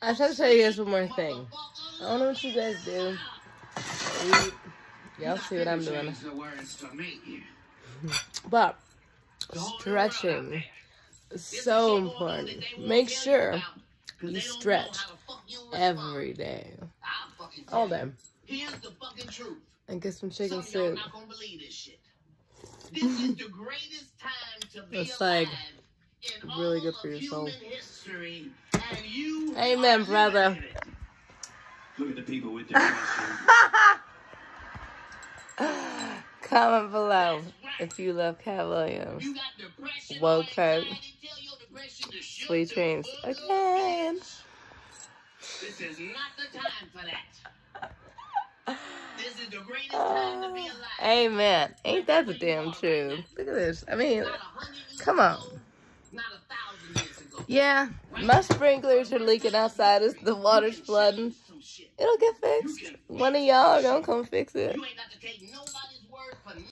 I should tell you guys one more thing. I don't know what you guys do. Y'all see what I'm doing. But stretching is so important. Make sure you stretch every day. All day. And get some chicken soup. It's like really good for your soul. Amen, brother. Look at the people with their Comment below if you love Katt Williams. Woke folk. Sweet dreams. Again. This is not the time for that. This is the greatest time to be alive. Amen. Ain't that the damn truth? Look at this. I mean, come on. Yeah, my sprinklers are leaking outside as the water's flooding. It'll get fixed. One of y'all gonna come fix it.